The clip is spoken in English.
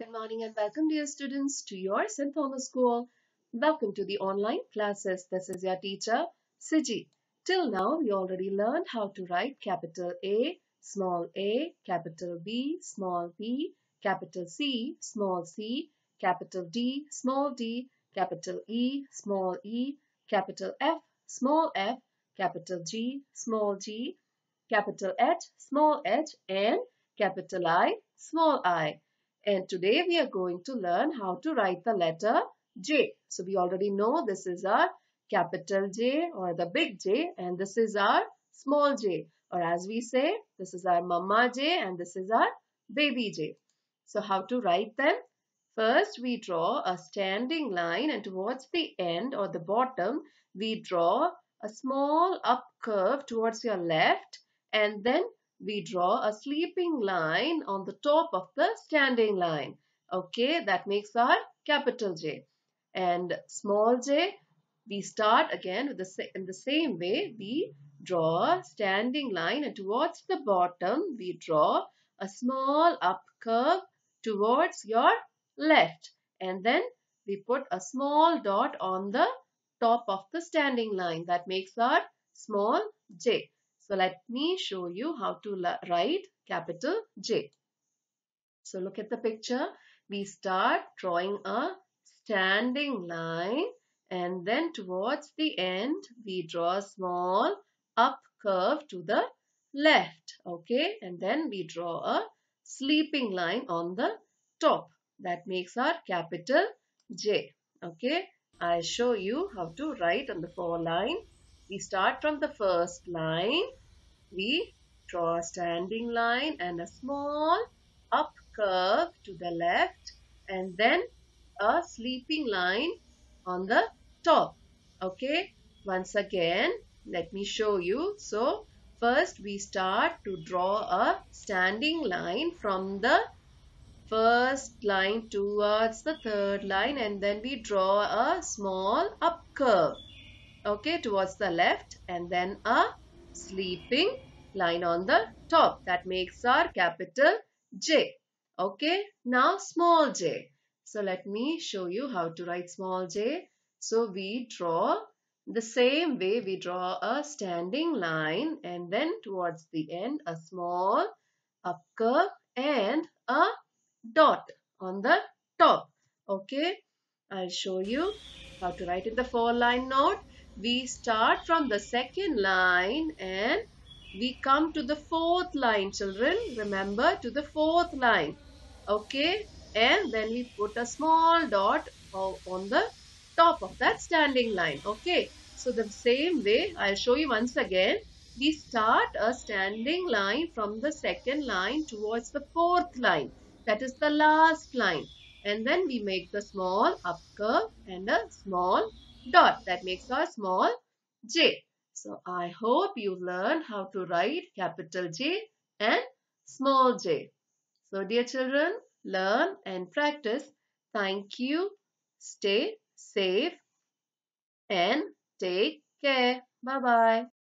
Good morning and welcome dear students to your St. Thomas School. Welcome to the online classes. This is your teacher Cijy. Till now we already learned how to write capital A, small a, capital B, small b, capital C, small c, capital D, small d, capital E, small e, capital F, small f, capital G, small g, capital H, small h and capital I, small i. And today we are going to learn how to write the letter J. So we already know this is our capital J or the big J and this is our small j or as we say this is our mama J and this is our baby J. So how to write them? First we draw a standing line and towards the end or the bottom we draw a small up curve towards your left and then we draw a sleeping line on the top of the standing line. Okay, that makes our capital J. And small j, we start again with the in the same way. We draw a standing line and towards the bottom, we draw a small up curve towards your left. And then we put a small dot on the top of the standing line. That makes our small j. So let me show you how to write capital J. So look at the picture. We start drawing a standing line and then towards the end we draw a small up curve to the left. Okay. And then we draw a sleeping line on the top. That makes our capital J. Okay. I'll show you how to write on the four line. We start from the first line. We draw a standing line and a small up curve to the left and then a sleeping line on the top. Okay, once again, let me show you. So, first we start to draw a standing line from the first line towards the third line and then we draw a small up curve okay towards the left and then a sleeping line on the top. That makes our capital J. Okay? Now small j. So let me show you how to write small j. So we draw the same way. We draw a standing line and then towards the end a small up curve and a dot on the top. Okay? I'll show you how to write in the four line note we start from the second line and we come to the fourth line children. Remember to the fourth line. Okay? And then we put a small dot on the top of that standing line. Okay? So the same way I'll show you once again. We start a standing line from the second line towards the fourth line. That is the last line. And then we make the small up curve and a small dot that makes our small j. So I hope you learn how to write capital J and small j. So dear children, learn and practice. Thank you. Stay safe and take care. Bye-bye.